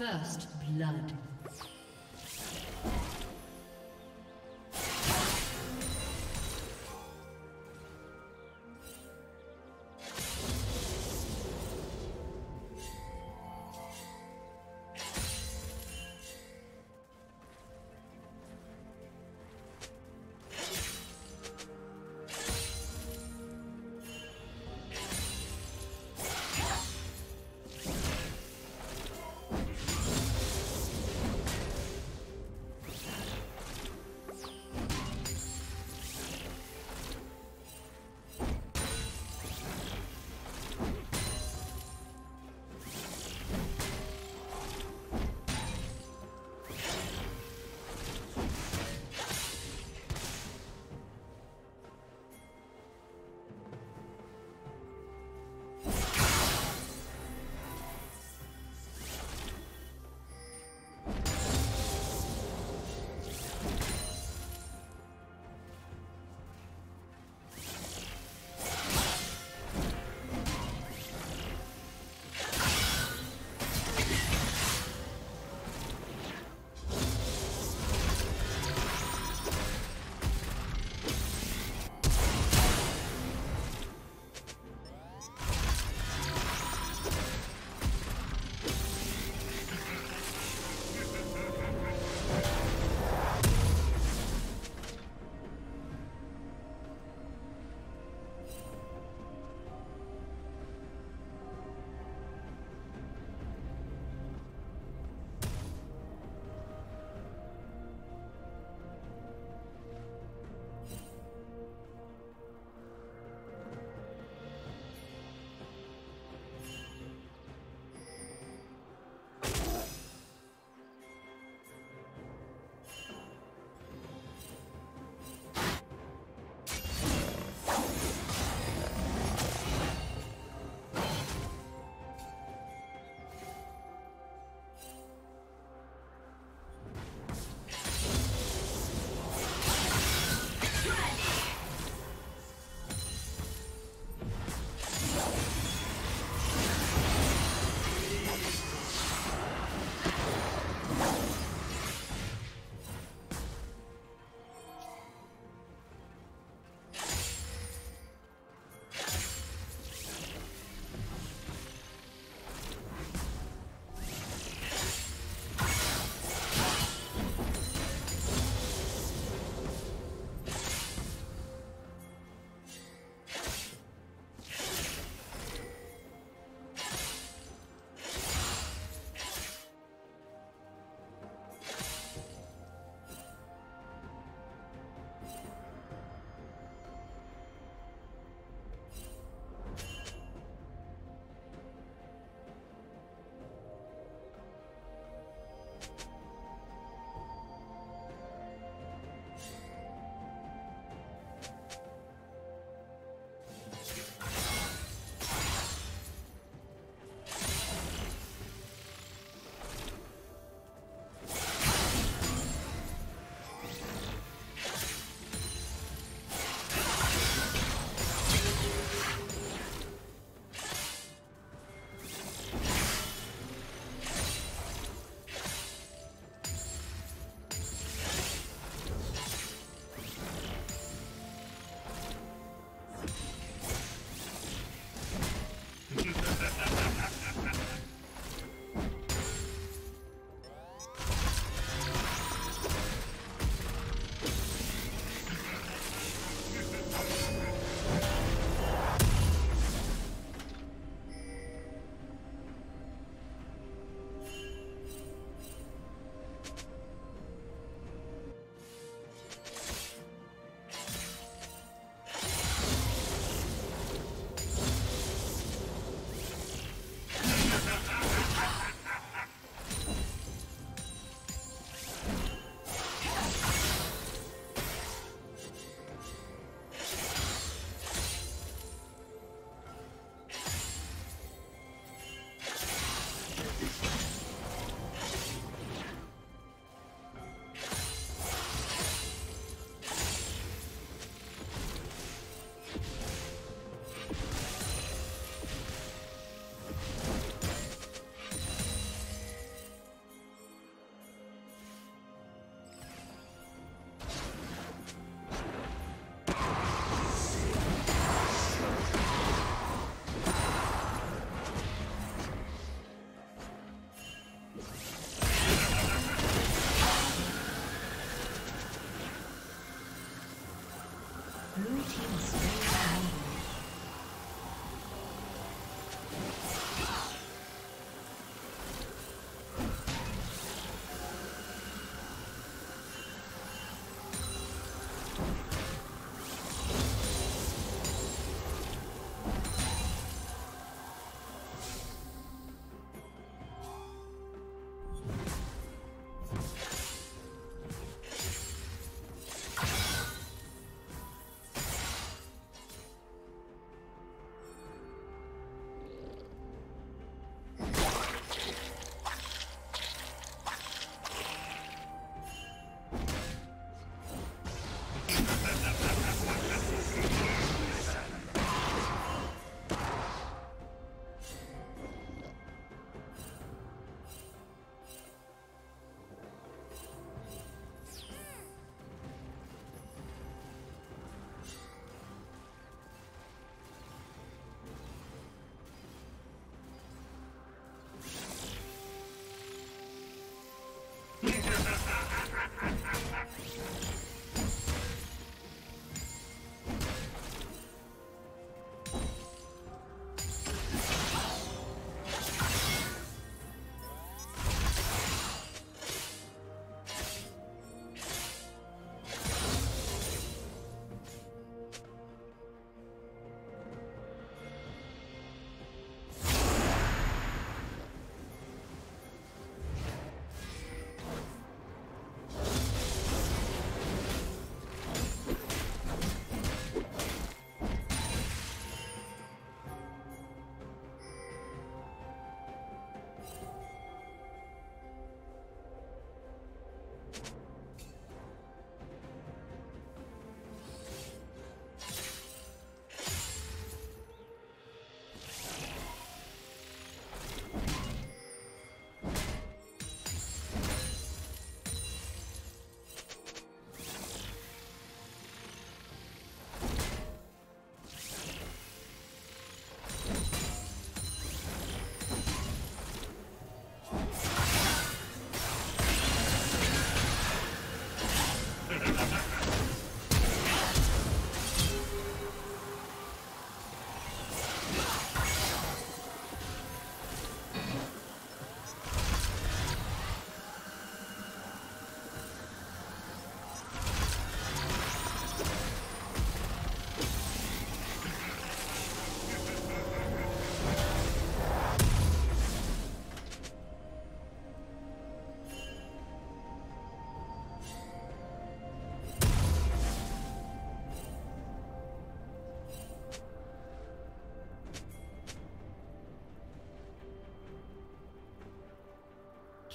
First blood.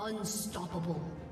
Unstoppable.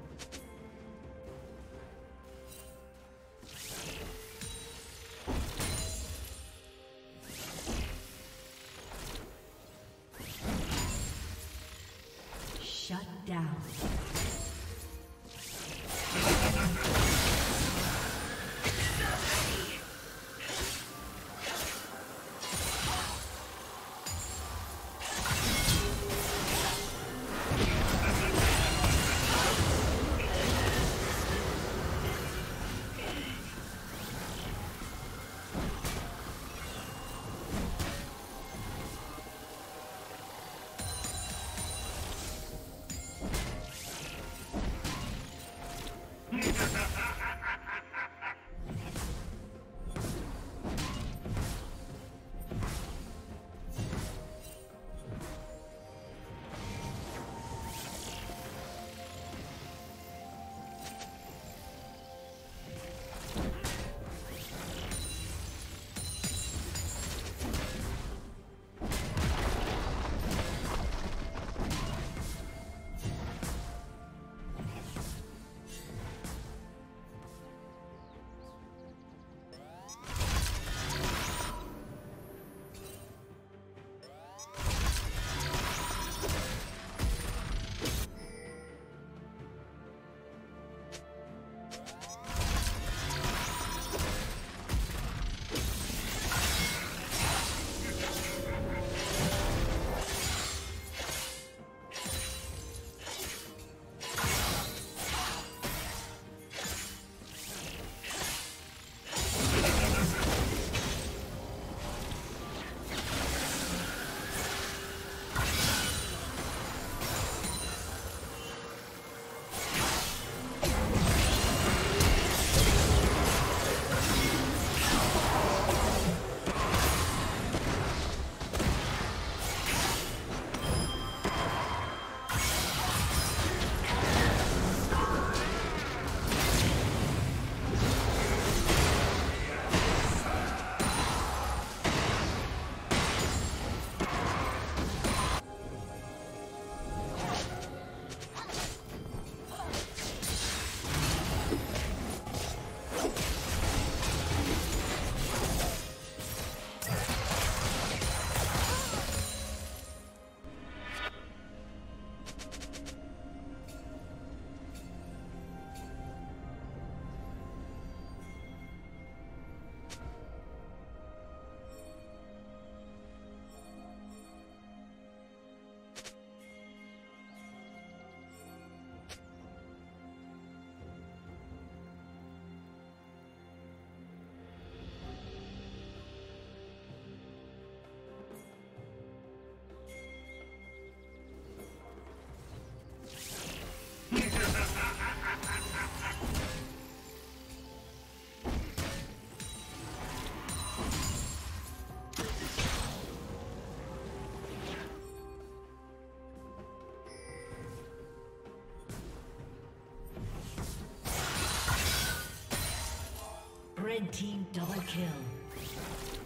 Red team double kill.